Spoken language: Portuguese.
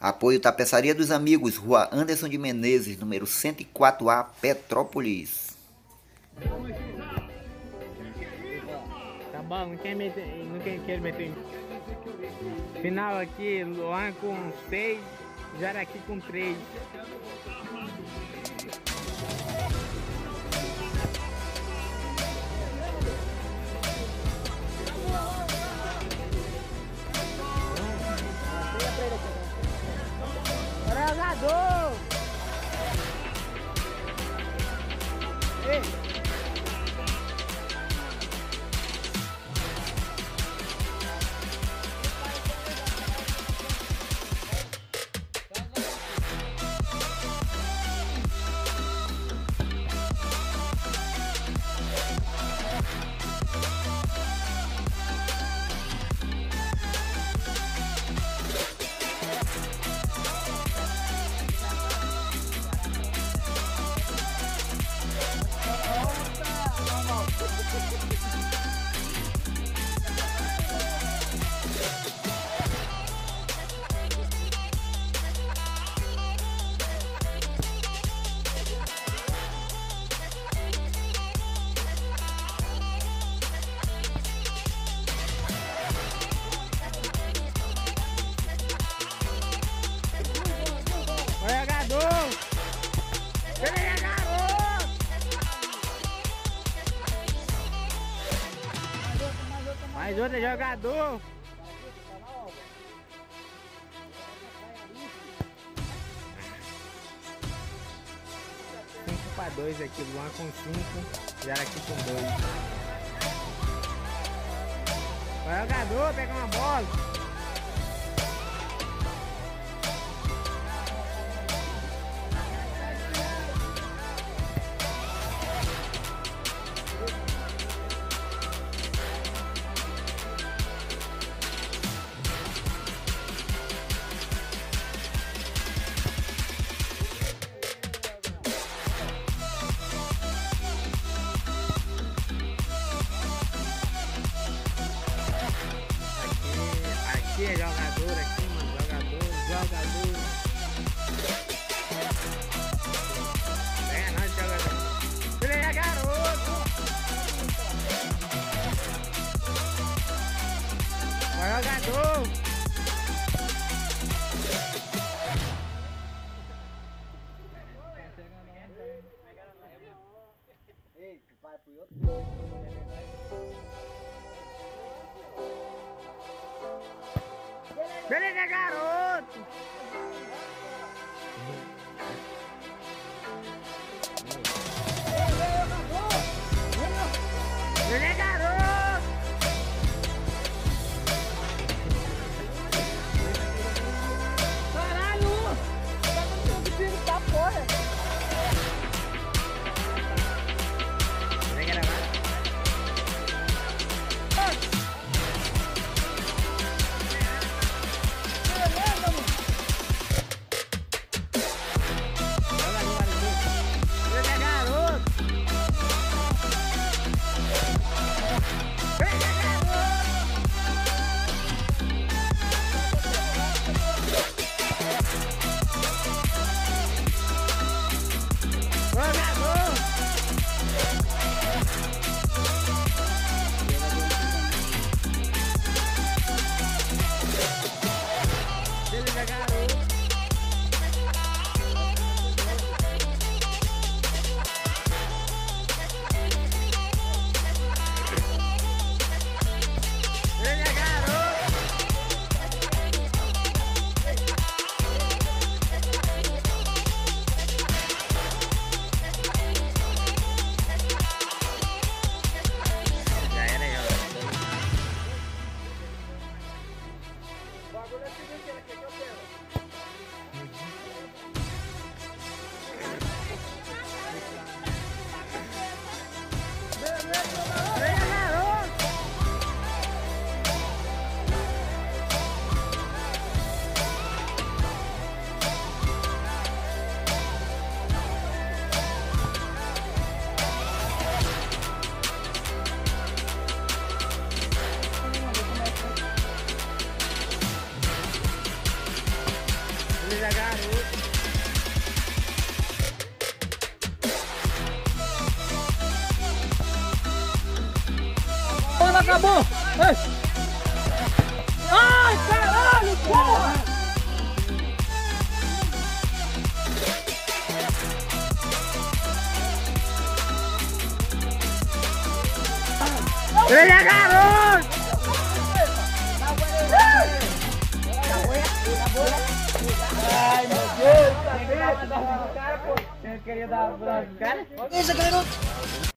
Apoio Tapeçaria dos Amigos, Rua Anderson de Menezes, número 104A, Petrópolis. Tá bom, não quer meter, não quer, quer meter. Final aqui, Luan com 6, Jaraqui com 3. Jogador! Ei! Mais outro jogador! Cinco para dois aqui, Luan com cinco, Jaraqui com dois. Vai, jogador, pega uma bola! Beleza, garoto. Dele, Gagaro. garoto. Acabou! Ei. Ai, caralho, porra! Ele é garoto! Você queria dar uma cara? Isso, garoto!